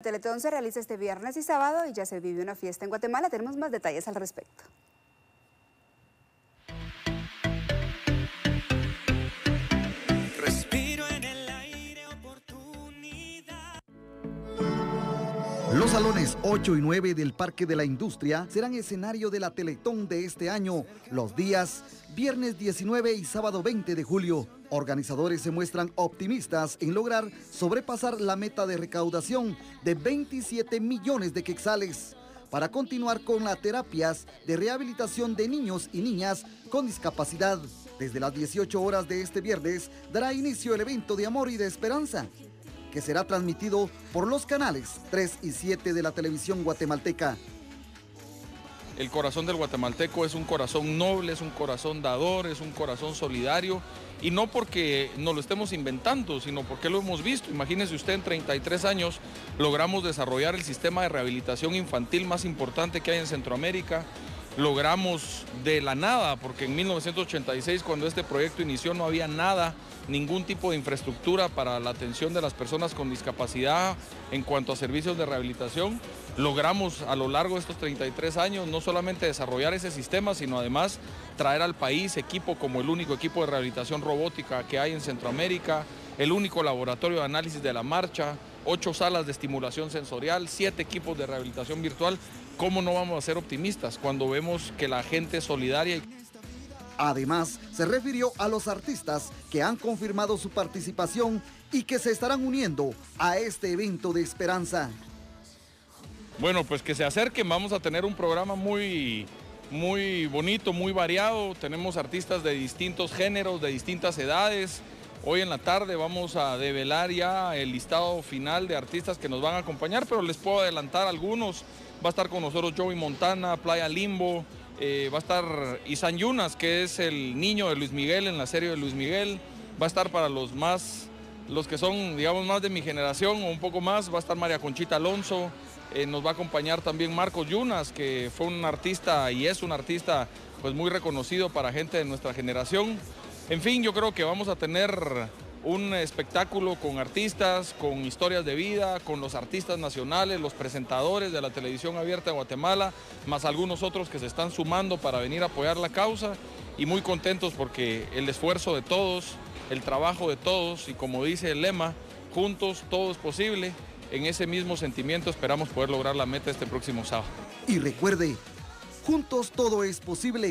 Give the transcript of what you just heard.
Teletón se realiza este viernes y sábado y ya se vive una fiesta en Guatemala. Tenemos más detalles al respecto. Los salones 8 y 9 del Parque de la Industria serán escenario de la Teletón de este año, los días viernes 19 y sábado 20 de julio. Organizadores se muestran optimistas en lograr sobrepasar la meta de recaudación de 27 millones de quexales para continuar con las terapias de rehabilitación de niños y niñas con discapacidad. Desde las 18 horas de este viernes dará inicio el evento de amor y de esperanza que será transmitido por los canales 3 y 7 de la televisión guatemalteca. El corazón del guatemalteco es un corazón noble, es un corazón dador, es un corazón solidario y no porque nos lo estemos inventando, sino porque lo hemos visto. Imagínese usted, en 33 años logramos desarrollar el sistema de rehabilitación infantil más importante que hay en Centroamérica. Logramos de la nada, porque en 1986 cuando este proyecto inició no había nada ningún tipo de infraestructura para la atención de las personas con discapacidad en cuanto a servicios de rehabilitación. Logramos a lo largo de estos 33 años no solamente desarrollar ese sistema, sino además traer al país equipo como el único equipo de rehabilitación robótica que hay en Centroamérica, el único laboratorio de análisis de la marcha, ocho salas de estimulación sensorial, siete equipos de rehabilitación virtual. ¿Cómo no vamos a ser optimistas cuando vemos que la gente es solidaria? Además, se refirió a los artistas que han confirmado su participación y que se estarán uniendo a este evento de esperanza. Bueno, pues que se acerquen, vamos a tener un programa muy, muy bonito, muy variado. Tenemos artistas de distintos géneros, de distintas edades. Hoy en la tarde vamos a develar ya el listado final de artistas que nos van a acompañar, pero les puedo adelantar algunos. Va a estar con nosotros Joey Montana, Playa Limbo, eh, va a estar Isan Yunas, que es el niño de Luis Miguel en la serie de Luis Miguel. Va a estar para los más, los que son, digamos, más de mi generación o un poco más. Va a estar María Conchita Alonso. Eh, nos va a acompañar también Marcos Yunas, que fue un artista y es un artista pues muy reconocido para gente de nuestra generación. En fin, yo creo que vamos a tener un espectáculo con artistas, con historias de vida, con los artistas nacionales, los presentadores de la televisión abierta de Guatemala, más algunos otros que se están sumando para venir a apoyar la causa y muy contentos porque el esfuerzo de todos, el trabajo de todos y como dice el lema, juntos todo es posible. En ese mismo sentimiento esperamos poder lograr la meta este próximo sábado. Y recuerde, juntos todo es posible.